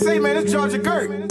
say, man, it's Georgia Girk.